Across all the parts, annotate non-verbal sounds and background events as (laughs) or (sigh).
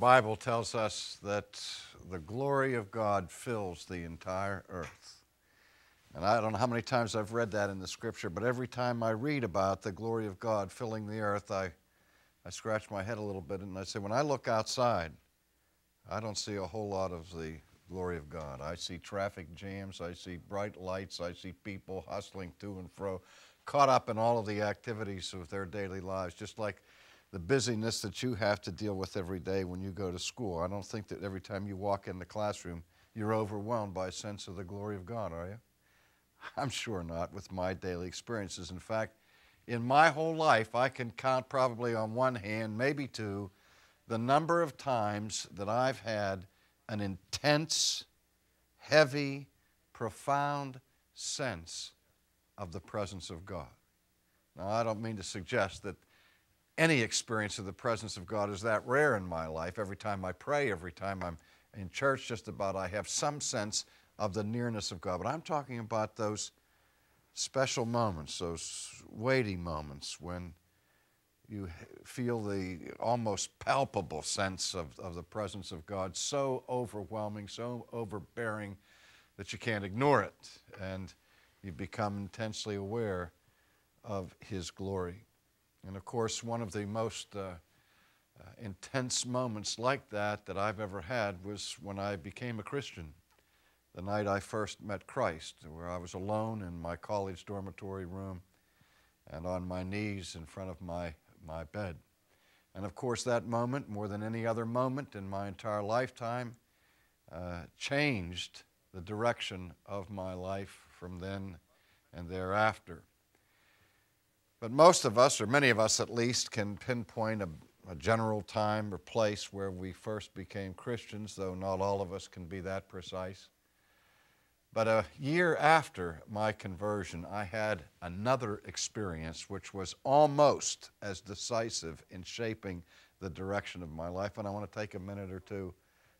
Bible tells us that the glory of God fills the entire earth. And I don't know how many times I've read that in the scripture, but every time I read about the glory of God filling the earth, I, I scratch my head a little bit and I say, when I look outside, I don't see a whole lot of the glory of God. I see traffic jams, I see bright lights, I see people hustling to and fro, caught up in all of the activities of their daily lives, just like the busyness that you have to deal with every day when you go to school. I don't think that every time you walk in the classroom, you're overwhelmed by a sense of the glory of God, are you? (laughs) I'm sure not with my daily experiences. In fact, in my whole life, I can count probably on one hand, maybe two, the number of times that I've had an intense, heavy, profound sense of the presence of God. Now, I don't mean to suggest that any experience of the presence of God is that rare in my life. Every time I pray, every time I'm in church, just about, I have some sense of the nearness of God. But I'm talking about those special moments, those weighty moments when you feel the almost palpable sense of, of the presence of God, so overwhelming, so overbearing that you can't ignore it. And you become intensely aware of His glory. And of course, one of the most uh, uh, intense moments like that that I've ever had was when I became a Christian. The night I first met Christ, where I was alone in my college dormitory room and on my knees in front of my, my bed. And of course, that moment, more than any other moment in my entire lifetime, uh, changed the direction of my life from then and thereafter. But most of us, or many of us at least, can pinpoint a, a, general time or place where we first became Christians, though not all of us can be that precise. But a year after my conversion, I had another experience which was almost as decisive in shaping the direction of my life. And I want to take a minute or two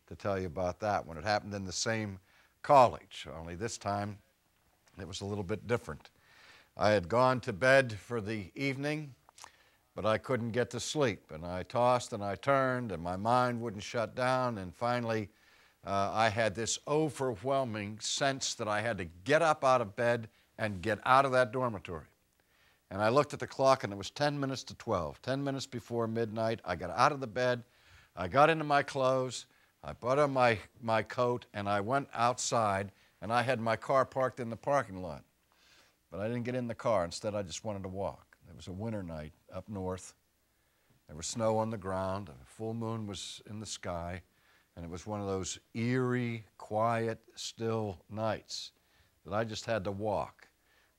to tell you about that when it happened in the same college, only this time it was a little bit different. I had gone to bed for the evening, but I couldn't get to sleep. And I tossed and I turned, and my mind wouldn't shut down. And finally, uh, I had this overwhelming sense that I had to get up out of bed and get out of that dormitory. And I looked at the clock, and it was 10 minutes to 12. 10 minutes before midnight, I got out of the bed, I got into my clothes, I put on my, my coat, and I went outside, and I had my car parked in the parking lot. But I didn't get in the car. Instead, I just wanted to walk. It was a winter night up north. There was snow on the ground. A full moon was in the sky. And it was one of those eerie, quiet, still nights that I just had to walk.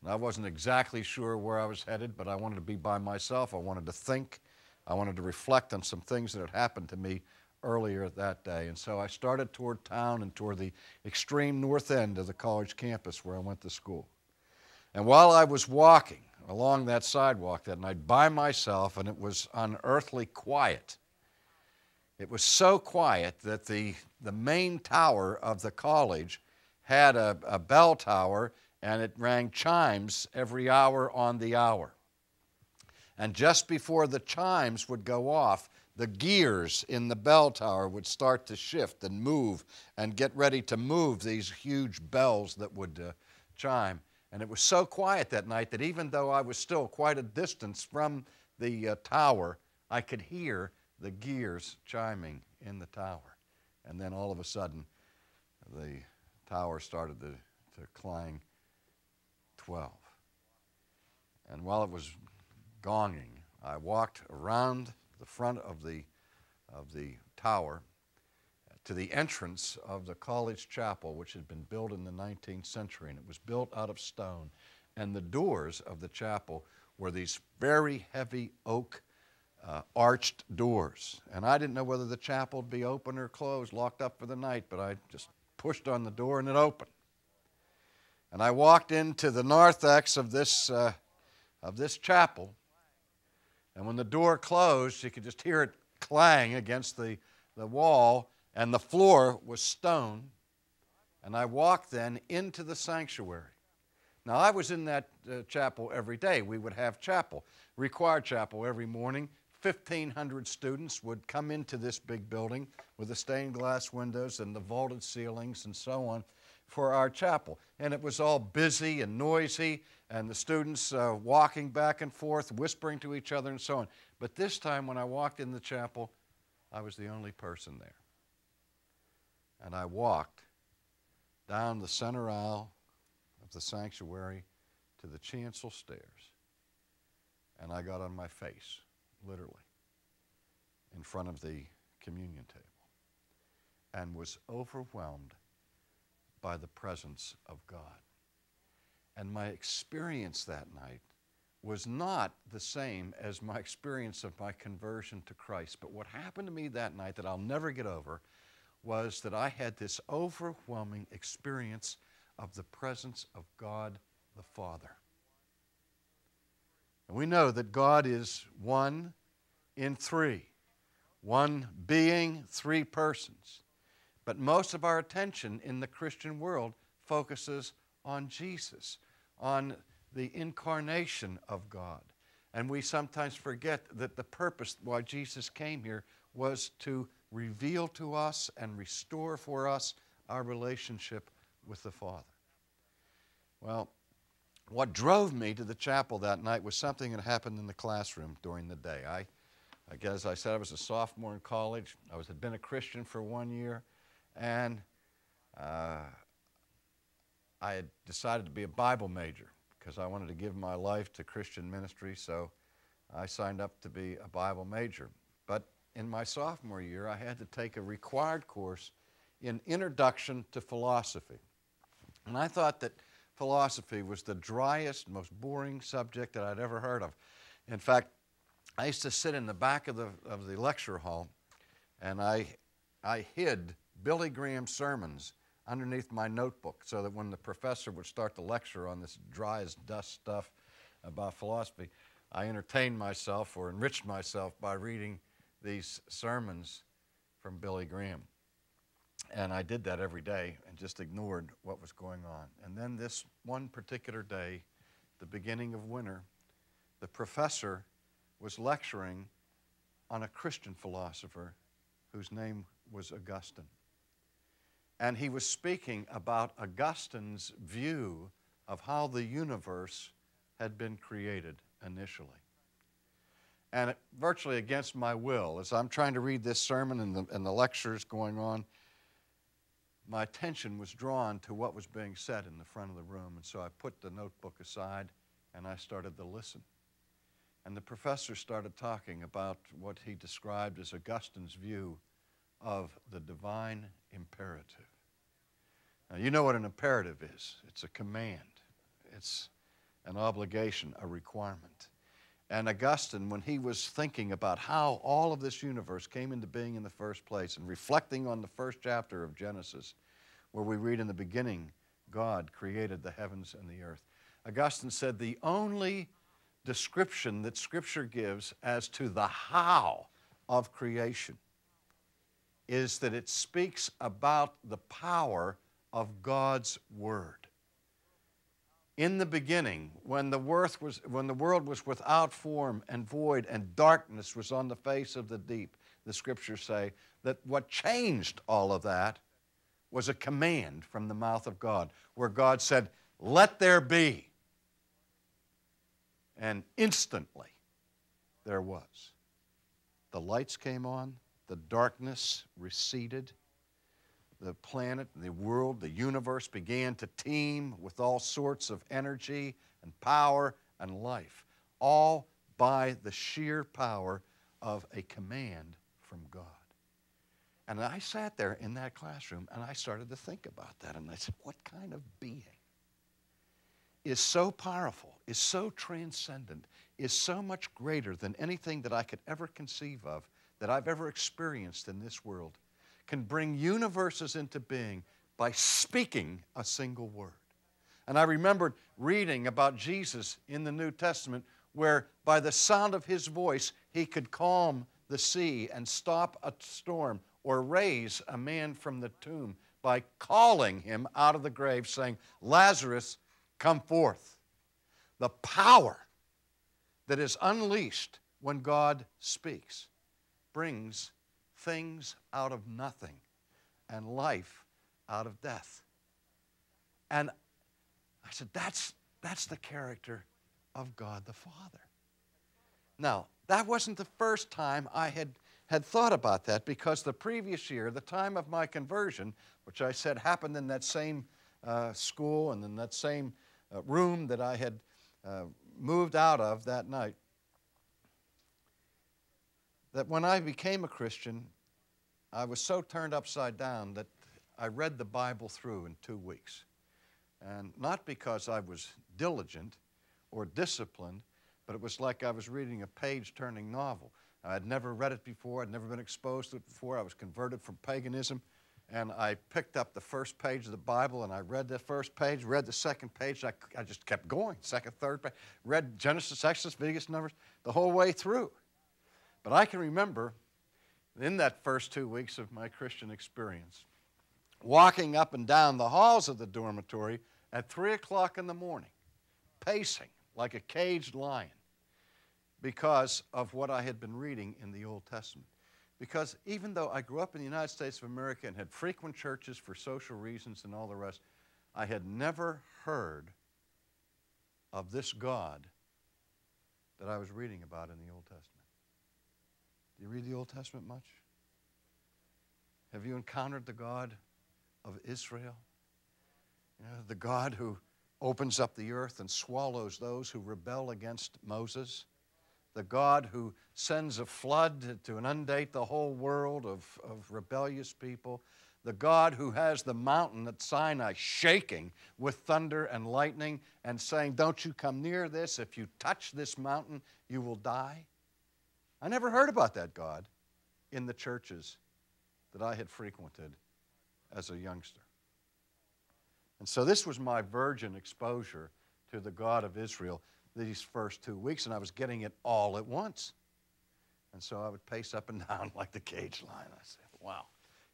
And I wasn't exactly sure where I was headed, but I wanted to be by myself. I wanted to think. I wanted to reflect on some things that had happened to me earlier that day. And so I started toward town and toward the extreme north end of the college campus where I went to school. And while I was walking along that sidewalk that night by myself, and it was unearthly quiet, it was so quiet that the, the main tower of the college had a, a bell tower and it rang chimes every hour on the hour. And just before the chimes would go off, the gears in the bell tower would start to shift and move and get ready to move these huge bells that would uh, chime. And it was so quiet that night that even though I was still quite a distance from the uh, tower, I could hear the gears chiming in the tower. And then all of a sudden, the tower started to, to clang 12. And while it was gonging, I walked around the front of the, of the tower to the entrance of the college chapel, which had been built in the 19th century, and it was built out of stone. And the doors of the chapel were these very heavy oak uh, arched doors. And I didn't know whether the chapel would be open or closed, locked up for the night, but I just pushed on the door and it opened. And I walked into the narthex of this, uh, of this chapel. And when the door closed, you could just hear it clang against the, the wall and the floor was stone. And I walked then into the sanctuary. Now, I was in that uh, chapel every day. We would have chapel, required chapel every morning, 1,500 students would come into this big building with the stained glass windows and the vaulted ceilings and so on for our chapel. And it was all busy and noisy, and the students uh, walking back and forth, whispering to each other, and so on. But this time, when I walked in the chapel, I was the only person there. And I walked down the center aisle of the sanctuary to the chancel stairs, and I got on my face, literally, in front of the communion table, and was overwhelmed by the presence of God. And my experience that night was not the same as my experience of my conversion to Christ. But what happened to me that night that I'll never get over was that I had this overwhelming experience of the presence of God the Father. And we know that God is one in three, one being, three persons. But most of our attention in the Christian world focuses on Jesus, on the incarnation of God. And we sometimes forget that the purpose why Jesus came here was to reveal to us and restore for us our relationship with the Father. Well, what drove me to the chapel that night was something that happened in the classroom during the day. I, as I said, I was a sophomore in college. I was, had been a Christian for one year, and uh, I had decided to be a Bible major because I wanted to give my life to Christian ministry, so I signed up to be a Bible major. In my sophomore year, I had to take a required course in Introduction to Philosophy. And I thought that philosophy was the driest, most boring subject that I'd ever heard of. In fact, I used to sit in the back of the, of the lecture hall and I, I hid Billy Graham sermons underneath my notebook so that when the professor would start the lecture on this dry as dust stuff about philosophy, I entertained myself or enriched myself by reading these sermons from Billy Graham. And I did that every day and just ignored what was going on. And then this one particular day, the beginning of winter, the professor was lecturing on a Christian philosopher whose name was Augustine. And he was speaking about Augustine's view of how the universe had been created initially. And virtually against my will, as I'm trying to read this sermon and the, and the lectures going on, my attention was drawn to what was being said in the front of the room. And so I put the notebook aside and I started to listen. And the professor started talking about what he described as Augustine's view of the divine imperative. Now, you know what an imperative is it's a command, it's an obligation, a requirement. And Augustine, when he was thinking about how all of this universe came into being in the first place and reflecting on the first chapter of Genesis, where we read in the beginning, God created the heavens and the earth. Augustine said the only description that Scripture gives as to the how of creation is that it speaks about the power of God's Word. In the beginning, when the, was, when the world was without form and void and darkness was on the face of the deep, the scriptures say that what changed all of that was a command from the mouth of God, where God said, Let there be. And instantly there was. The lights came on, the darkness receded, the planet, the world, the universe began to teem with all sorts of energy and power and life, all by the sheer power of a command from God. And I sat there in that classroom and I started to think about that. And I said, what kind of being is so powerful, is so transcendent, is so much greater than anything that I could ever conceive of that I've ever experienced in this world? Can bring universes into being by speaking a single word. And I remembered reading about Jesus in the New Testament where by the sound of his voice he could calm the sea and stop a storm or raise a man from the tomb by calling him out of the grave, saying, Lazarus, come forth. The power that is unleashed when God speaks, brings things out of nothing and life out of death. And I said, that's, that's the character of God the Father. Now, that wasn't the first time I had, had thought about that because the previous year, the time of my conversion, which I said happened in that same uh, school and in that same uh, room that I had uh, moved out of that night, that when I became a Christian, I was so turned upside down that I read the Bible through in two weeks. And not because I was diligent or disciplined, but it was like I was reading a page turning novel. I had never read it before, I'd never been exposed to it before. I was converted from paganism, and I picked up the first page of the Bible and I read the first page, read the second page. I, I just kept going, second, third page, read Genesis, Exodus, Leviticus, Numbers, the whole way through. But I can remember in that first two weeks of my Christian experience, walking up and down the halls of the dormitory at 3 o'clock in the morning, pacing like a caged lion because of what I had been reading in the Old Testament. Because even though I grew up in the United States of America and had frequent churches for social reasons and all the rest, I had never heard of this God that I was reading about in the Old Testament. You read the Old Testament much? Have you encountered the God of Israel? You know, the God who opens up the earth and swallows those who rebel against Moses? The God who sends a flood to inundate the whole world of, of rebellious people? The God who has the mountain at Sinai shaking with thunder and lightning and saying, Don't you come near this. If you touch this mountain, you will die? I never heard about that God in the churches that I had frequented as a youngster. And so this was my virgin exposure to the God of Israel these first two weeks, and I was getting it all at once. And so I would pace up and (laughs) down like the cage lion. I said, wow,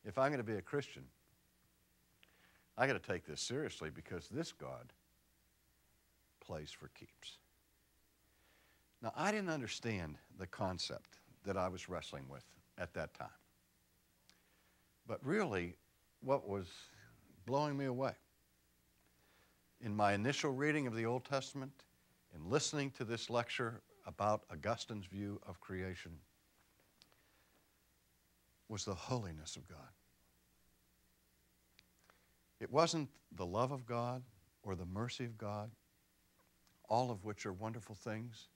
if I'm going to be a Christian, I got to take this seriously because this God plays for keeps. Now, I didn't understand the concept that I was wrestling with at that time. But really, what was blowing me away in my initial reading of the Old Testament, in listening to this lecture about Augustine's view of creation, was the holiness of God. It wasn't the love of God or the mercy of God, all of which are wonderful things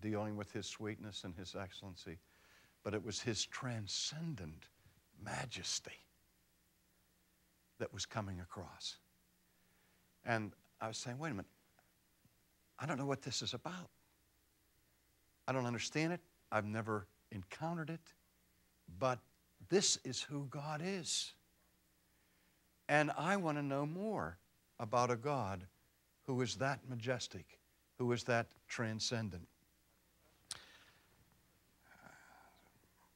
dealing with his sweetness and his excellency, but it was his transcendent majesty that was coming across. And I was saying, wait a minute, I don't know what this is about. I don't understand it. I've never encountered it. But this is who God is. And I want to know more about a God who is that majestic, who is that transcendent.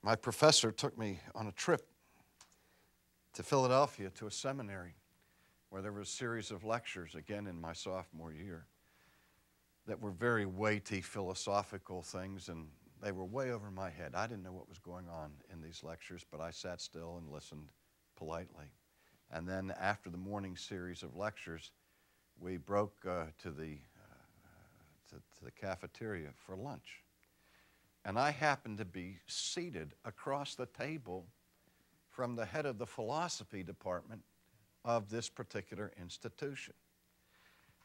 My professor took me on a trip to Philadelphia to a seminary where there was a series of lectures, again in my sophomore year, that were very weighty philosophical things, and they were way over my head. I didn't know what was going on in these lectures, but I sat still and listened politely. And then after the morning series of lectures, we broke uh, to, the, uh, to, to the cafeteria for lunch. And I happened to be seated across the table from the head of the philosophy department of this particular institution.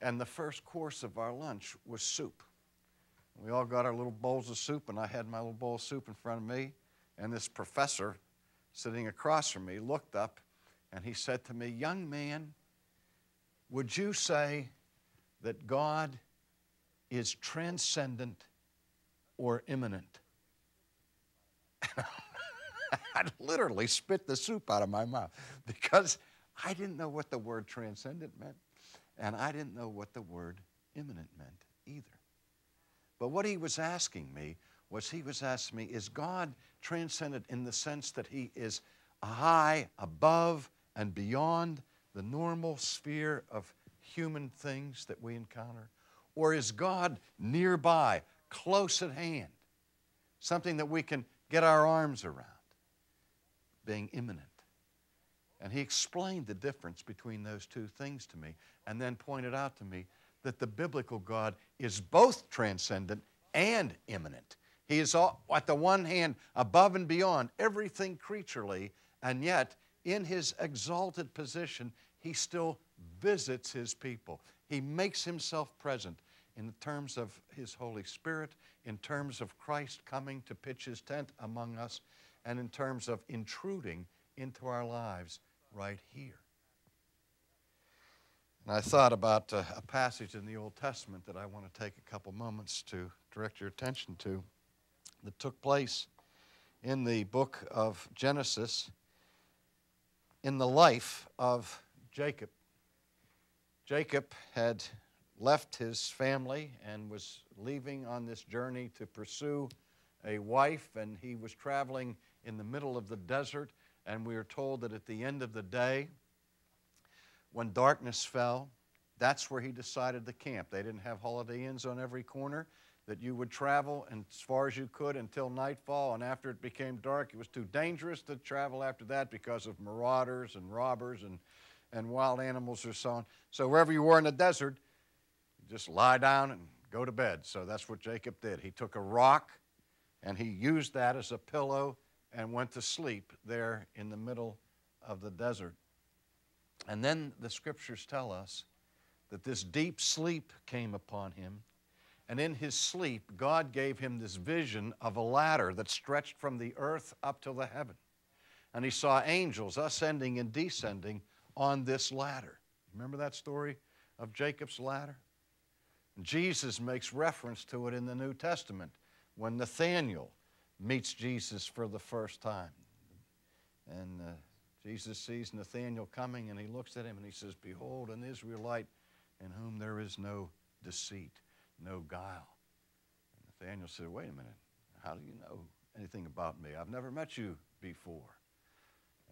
And the first course of our lunch was soup. We all got our little bowls of soup, and I had my little bowl of soup in front of me. And this professor sitting across from me looked up and he said to me, Young man, would you say that God is transcendent or immanent. (laughs) I literally spit the soup out of my mouth because I didn't know what the word transcendent meant, and I didn't know what the word immanent meant either. But what he was asking me was he was asking me, is God transcendent in the sense that he is high above and beyond the normal sphere of human things that we encounter? Or is God nearby, close at hand. something that we can get our arms around, being immanent. And he explained the difference between those two things to me and then pointed out to me that the biblical God is both transcendent and immanent. He is all, at the one hand above and beyond everything creaturely, and yet in his exalted position, he still visits his people. He makes himself present in terms of his Holy Spirit, in terms of Christ coming to pitch his tent among us, and in terms of intruding into our lives right here. And I thought about uh, a passage in the Old Testament that I want to take a couple moments to direct your attention to that took place in the book of Genesis in the life of Jacob. Jacob had left his family and was leaving on this journey to pursue a wife, and he was traveling in the middle of the desert. And we are told that at the end of the day, when darkness fell, that's where he decided to camp. They didn't have holiday inns on every corner, that you would travel as far as you could until nightfall, and after it became dark, it was too dangerous to travel after that because of marauders and robbers and, and wild animals or so on. So wherever you were in the desert, just lie down and go to bed. So that's what Jacob did. He took a rock and he used that as a pillow and went to sleep there in the middle of the desert. And then the scriptures tell us that this deep sleep came upon him and in his sleep, God gave him this vision of a ladder that stretched from the earth up to the heaven. And he saw angels ascending and descending on this ladder. Remember that story of Jacob's ladder? Jesus makes reference to it in the New Testament when Nathanael meets Jesus for the first time. And uh, Jesus sees Nathanael coming and he looks at him and he says, Behold, an Israelite in whom there is no deceit no guile. And Nathanael said, Wait a minute, how do you know anything about me? I've never met you before.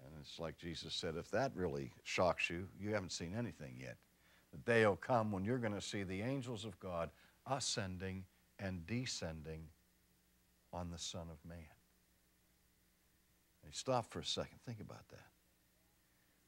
And it's like Jesus said, if that really shocks you, you haven't seen anything yet. The day will come when you're going to see the angels of God ascending and descending on the Son of Man. And stop for a second. Think about that.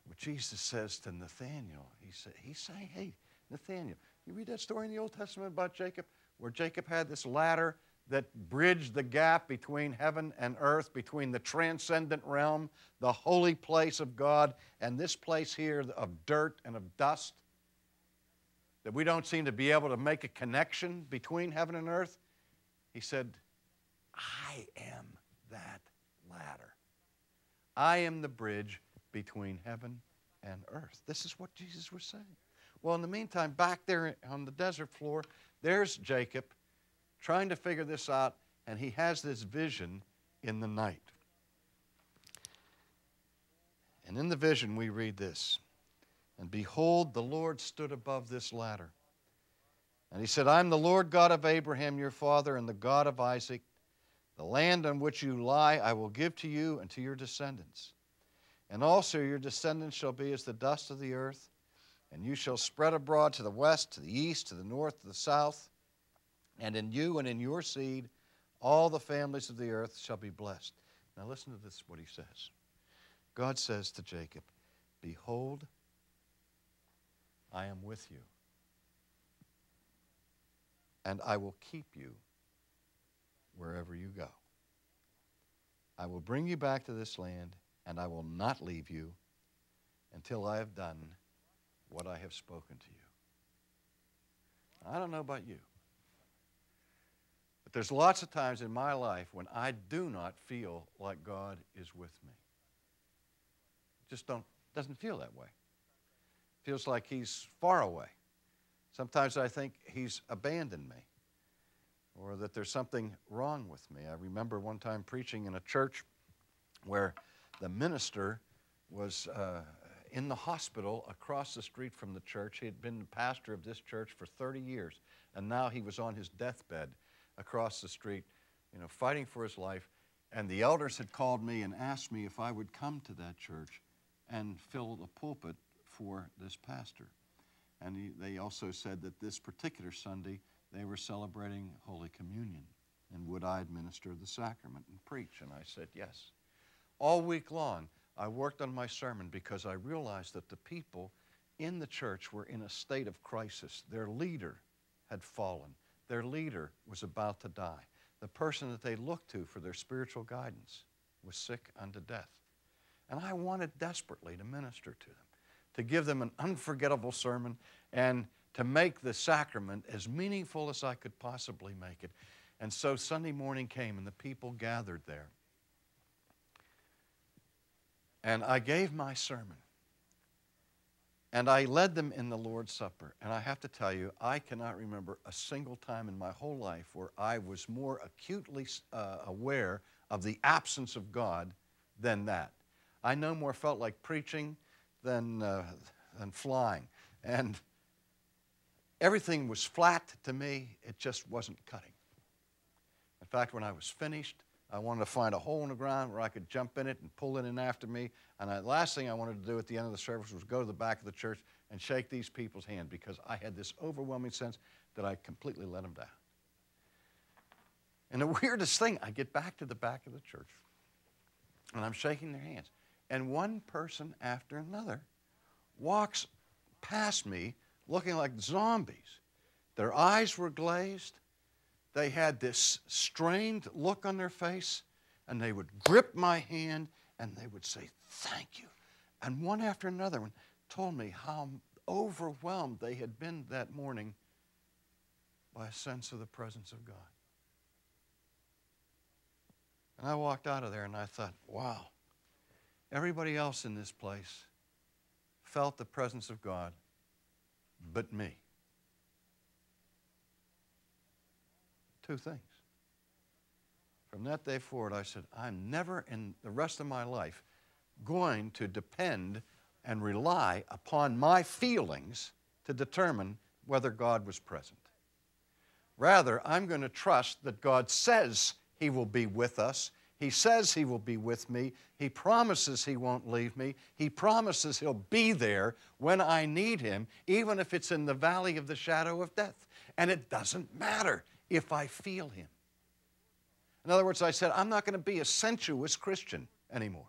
What Jesus says to Nathaniel, he said, he's saying, hey, Nathaniel, you read that story in the Old Testament about Jacob, where Jacob had this ladder that bridged the gap between heaven and earth, between the transcendent realm, the holy place of God, and this place here of dirt and of dust. That we don't seem to be able to make a connection between heaven and earth. He said, I am that ladder. I am the bridge between heaven and earth. This is what Jesus was saying. Well, in the meantime, back there on the desert floor, there's Jacob trying to figure this out, and he has this vision in the night. And in the vision, we read this And behold, the Lord stood above this ladder. And he said, I'm the Lord God of Abraham, your father, and the God of Isaac. The land on which you lie I will give to you and to your descendants. And also your descendants shall be as the dust of the earth and you shall spread abroad to the west, to the east, to the north, to the south. And in you and in your seed, all the families of the earth shall be blessed. Now, listen to this, what he says. God says to Jacob, Behold, I am with you, and I will keep you wherever you go. I will bring you back to this land, and I will not leave you until I have done what I have spoken to you. I don't know about you, but there's lots of times in my life when I do not feel like God is with me. Just don't doesn't feel that way. Feels like he's far away. Sometimes I think he's abandoned me or that there's something wrong with me. I remember one time preaching in a church where the minister was uh, in the hospital across the street from the church. He had been the pastor of this church for 30 years, and now he was on his deathbed across the street, you know, fighting for his life. And the elders had called me and asked me if I would come to that church and fill the pulpit for this pastor. And he, they also said that this particular Sunday they were celebrating Holy Communion. And would I administer the sacrament and preach? And I said, Yes. All week long, I worked on my sermon because I realized that the people in the church were in a state of crisis. Their leader had fallen, their leader was about to die. The person that they looked to for their spiritual guidance was sick unto death. And I wanted desperately to minister to them, to give them an unforgettable sermon, and to make the sacrament as meaningful as I could possibly make it. And so Sunday morning came, and the people gathered there. And I gave my sermon. And I led them in the Lord's Supper. And I have to tell you, I cannot remember a single time in my whole life where I was more acutely uh, aware of the absence of God than that. I no more felt like preaching than, uh, than flying. And everything was flat to me, it just wasn't cutting. In fact, when I was finished, I wanted to find a hole in the ground where I could jump in it and pull it in after me. And the last thing I wanted to do at the end of the service was go to the back of the church and shake these people's hand because I had this overwhelming sense that I completely let them down. And the (laughs) weirdest thing, I get back to the back of the church and I'm shaking their hands. And one person after another walks past me looking like zombies. Their eyes were glazed, they had this strained look on their face, and they would grip my hand and they would say, Thank you. And one after another one told me how overwhelmed they had been that morning by a sense of the presence of God. And I walked out of there and I thought, wow, everybody else in this place felt the presence of God but me. two things. From that day forward, I said, I'm never in the rest of my life going to depend and rely upon my feelings to determine whether God was present. Rather, I'm going to trust that God says He will be with us. He says He will be with me. He promises He won't leave me. He promises He'll be there when I need Him, even if it's in the valley of the shadow of death. And it doesn't matter if I feel Him. In other words, I said, I'm not going to be a sensuous Christian anymore,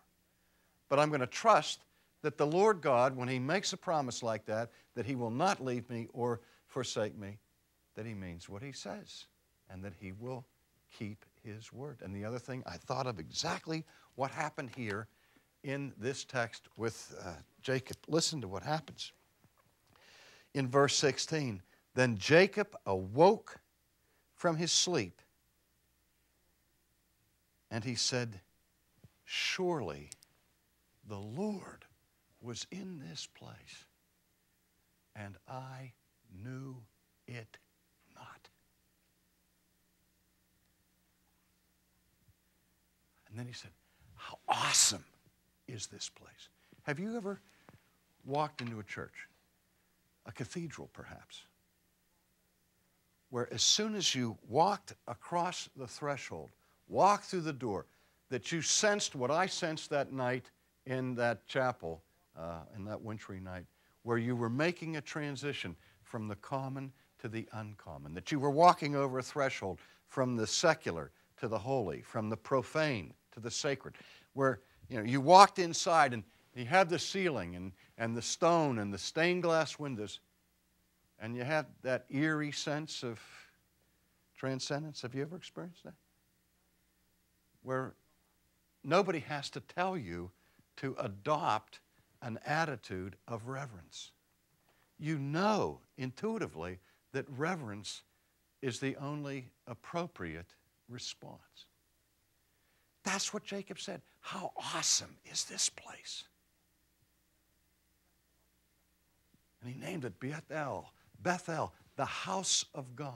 but I'm going to trust that the Lord God, when He makes a promise like that, that He will not leave me or forsake me, that He means what He says and that He will keep His word. And the other thing, I thought of exactly what happened here in this text with uh, Jacob. Listen to what happens. In verse 16, then Jacob awoke from his sleep. And he said, Surely the Lord was in this place, and I knew it not. And then he said, How awesome is this place? Have you ever walked into a church, a cathedral perhaps? where as soon as you walked across the threshold, walked through the door, that you sensed what I sensed that night in that chapel, uh, in that wintry night, where you were making a transition from the common to the uncommon, that you were walking over a threshold from the secular to the holy, from the profane to the sacred, where you, know, you walked inside and you had the ceiling and, and the stone and the stained glass windows, and you have that eerie sense of transcendence. Have you ever experienced that? Where nobody has to tell you to adopt an attitude of reverence. You know intuitively that reverence is the only appropriate response. That's what Jacob said. How awesome is this place? And he named it Bethel, Bethel, the house of God,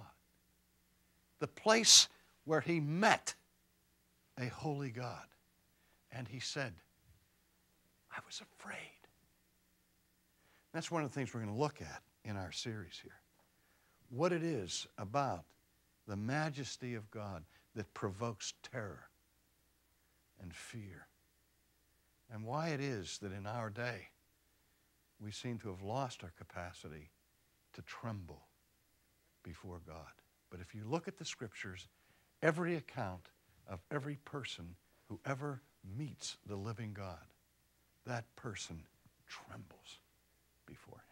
the place where he met a holy God. And he said, I was afraid. That's one of the things we're going to look at in our series here. What it is about the majesty of God that provokes terror and fear. And why it is that in our day we seem to have lost our capacity to tremble before God. But if you look at the scriptures every account of every person who ever meets the living God, that person trembles before him.